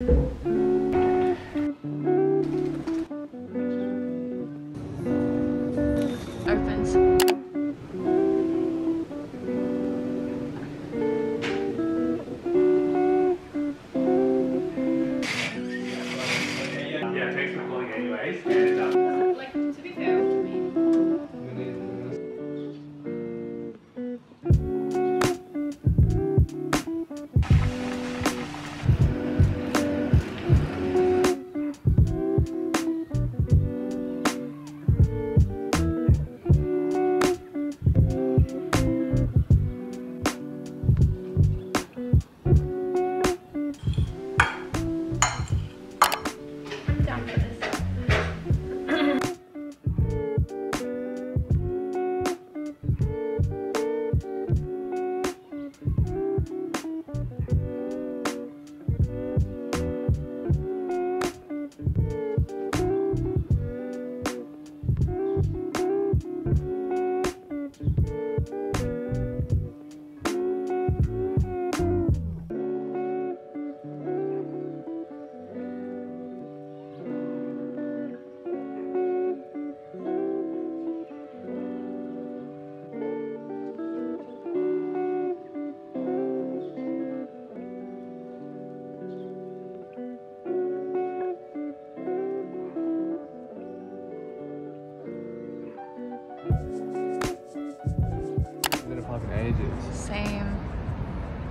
Opens.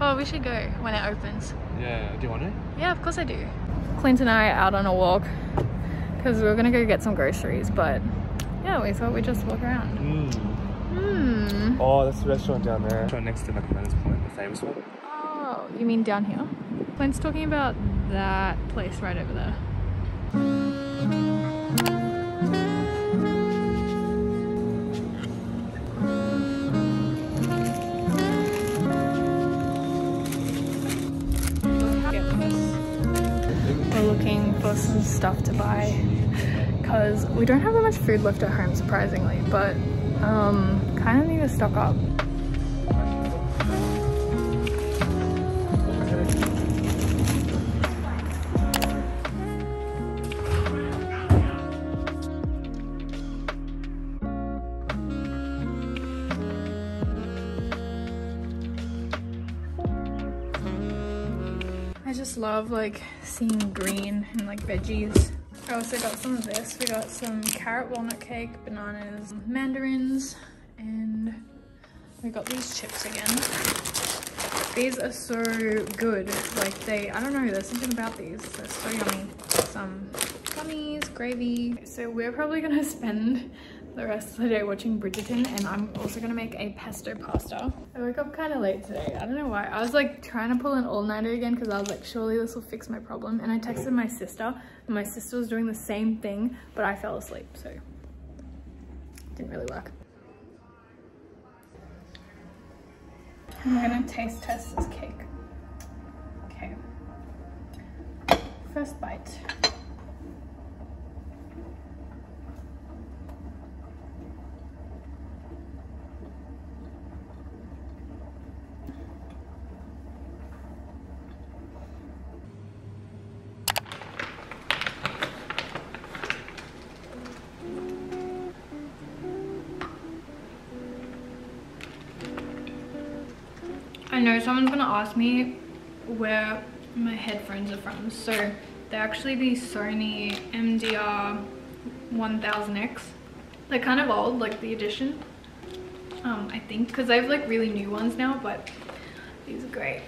Oh, we should go when it opens. Yeah, do you want to? Yeah, of course I do. Clint and I are out on a walk because we were gonna go get some groceries, but yeah, we thought we'd just walk around. Mm. Hmm. Oh, that's the restaurant down there. Restaurant next to McMahons Point, the famous one. Oh, you mean down here? Clint's talking about that place right over there. To buy because we don't have that much food left at home surprisingly, but um, kind of need to stock up. I just love like seeing green and like veggies. I also got some of this. We got some carrot walnut cake, bananas, mandarins, and we got these chips again. These are so good. Like they, I don't know, there's something about these. They're so yummy. Some gummies, gravy. So we're probably gonna spend the rest of the day watching Bridgerton and I'm also gonna make a pesto pasta. I woke up kind of late today. I don't know why. I was like trying to pull an all-nighter again because I was like, surely this will fix my problem. And I texted my sister and my sister was doing the same thing, but I fell asleep, so didn't really work. I'm gonna taste test this cake. Okay. First bite. I know someone's gonna ask me where my headphones are from. So they're actually the Sony MDR 1000X. They're kind of old, like the edition. Um, I think, because I have like really new ones now, but these are great.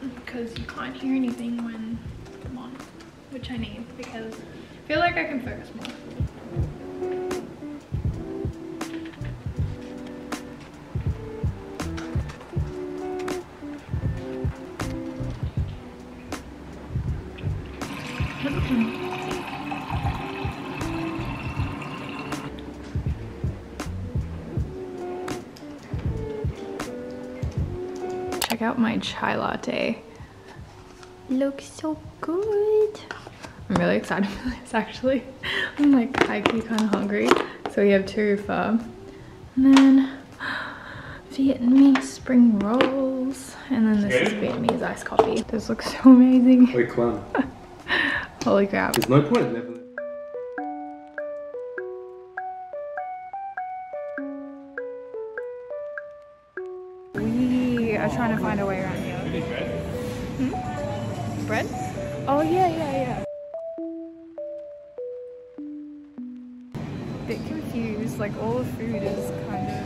Because you can't hear anything when I'm on, which I need because I feel like I can focus more. Out my chai latte. Looks so good. I'm really excited for this actually. I'm like high key kind of hungry. So we have two pho. And then Vietnamese spring rolls. And then this is Vietnamese iced coffee. This looks so amazing. Which one? Holy crap. There's no point We are trying to find a way around here. Hmm? Bread? Oh yeah, yeah, yeah. Bit confused, like all the food is kind of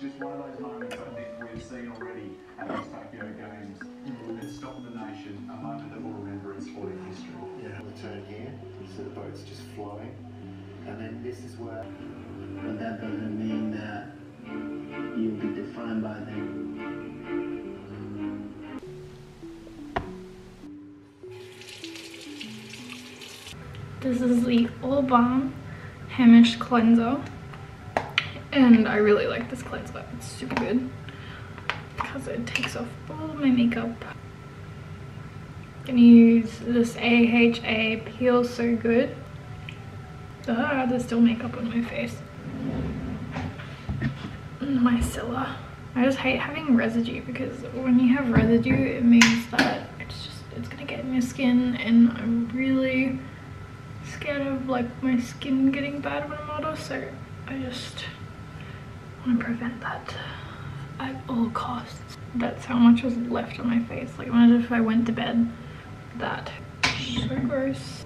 just one of those moments I think we've seen already at these Tokyo Games that stopped the nation, a moment that we'll remember in sporting history. Yeah, the turn here, so the boat's just flowing. And then this is where. But that doesn't mean that you'll be defined by them. This is the All Balm Heimish Cleanser. And I really like this cleanse cleanser. It's super good because it takes off all my makeup. Gonna use this AHA Peel So Good. Ah, there's still makeup on my face. Micellar. I just hate having residue because when you have residue, it means that it's just, it's gonna get in your skin and I'm really scared of like my skin getting bad when I'm older, so I just prevent that at all costs. That's how much was left on my face. Like imagine if I went to bed that. So gross.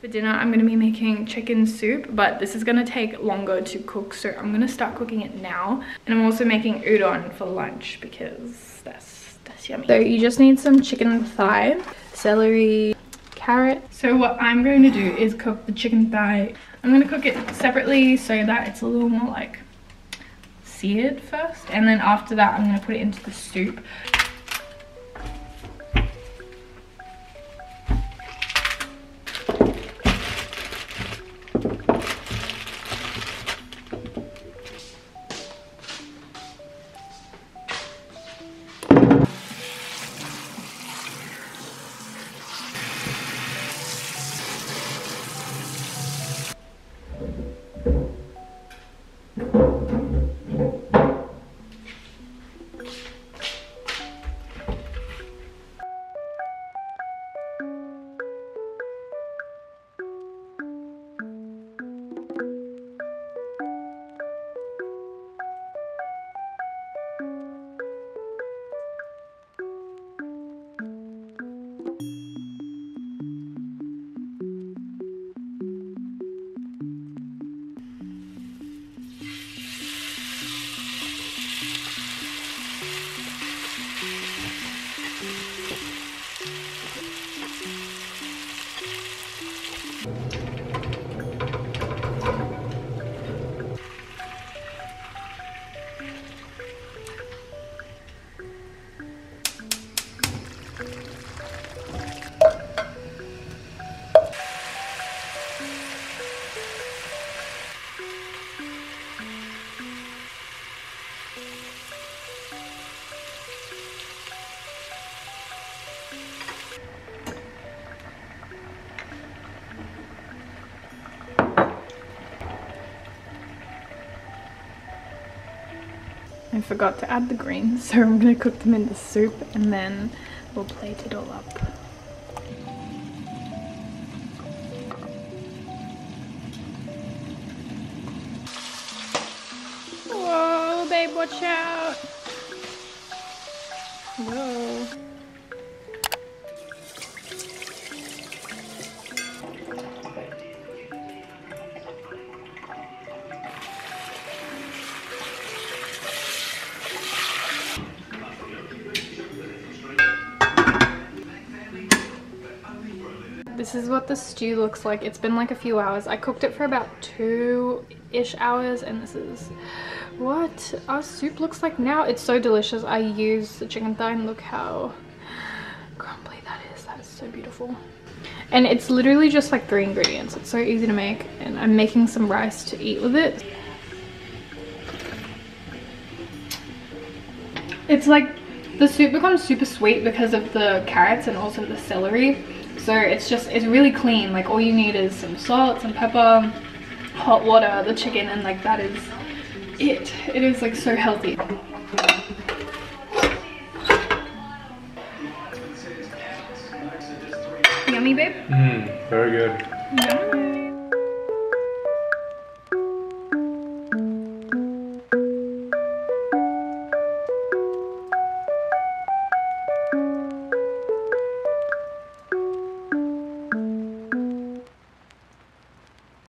For dinner, I'm gonna be making chicken soup, but this is gonna take longer to cook, so I'm gonna start cooking it now. And I'm also making udon for lunch because that's that's yummy. So you just need some chicken thigh, celery, carrot. So what I'm going to do is cook the chicken thigh. I'm gonna cook it separately so that it's a little more like seared first, and then after that, I'm gonna put it into the soup. I forgot to add the greens, so I'm gonna cook them in the soup and then we'll plate it all up. Whoa, babe, watch out! This is what the stew looks like. It's been like a few hours. I cooked it for about two-ish hours and this is what our soup looks like now. It's so delicious. I use the chicken thigh and look how crumbly that is. That is so beautiful. And it's literally just like three ingredients. It's so easy to make and I'm making some rice to eat with it. It's like the soup becomes super sweet because of the carrots and also the celery. So it's just, it's really clean. Like all you need is some salt, some pepper, hot water, the chicken, and like that is it. It is like so healthy. Yummy, babe? Mmm, very good.